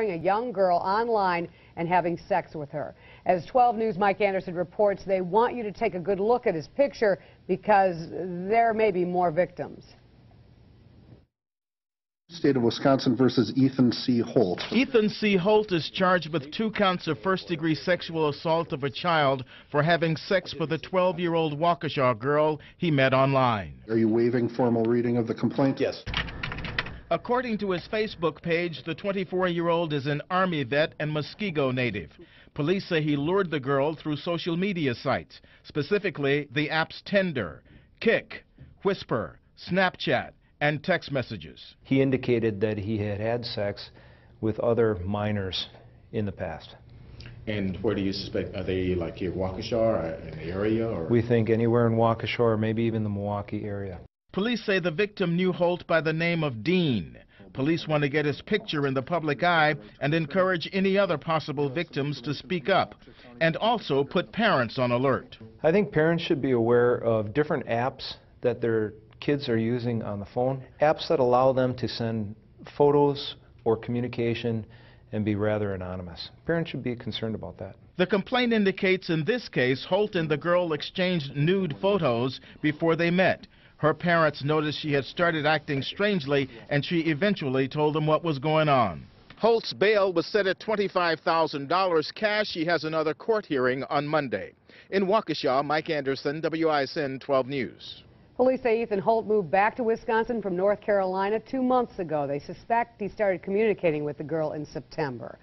exploring a young girl online and having sex with her. As 12 News' Mike Anderson reports, they want you to take a good look at his picture because there may be more victims. State of Wisconsin versus Ethan C. Holt. Ethan C. Holt is charged with two counts of first-degree sexual assault of a child for having sex with a 12-year-old Waukesha girl he met online. Are you waiving formal reading of the complaint? Yes. According to his Facebook page, the 24-year-old is an Army vet and Muskego native. Police say he lured the girl through social media sites, specifically the apps Tinder, Kik, Whisper, Snapchat, and text messages. He indicated that he had had sex with other minors in the past. And where do you suspect, are they like here, Waukesha or in the area? Or? We think anywhere in Waukesha or maybe even the Milwaukee area. Police say the victim knew Holt by the name of Dean. Police want to get his picture in the public eye and encourage any other possible victims to speak up and also put parents on alert. I think parents should be aware of different apps that their kids are using on the phone, apps that allow them to send photos or communication and be rather anonymous. Parents should be concerned about that. The complaint indicates in this case Holt and the girl exchanged nude photos before they met. Her parents noticed she had started acting strangely and she eventually told them what was going on. Holt's bail was set at $25,000 cash. She has another court hearing on Monday. In Waukesha, Mike Anderson, WISN 12 News. Police say Ethan Holt moved back to Wisconsin from North Carolina two months ago. They suspect he started communicating with the girl in September.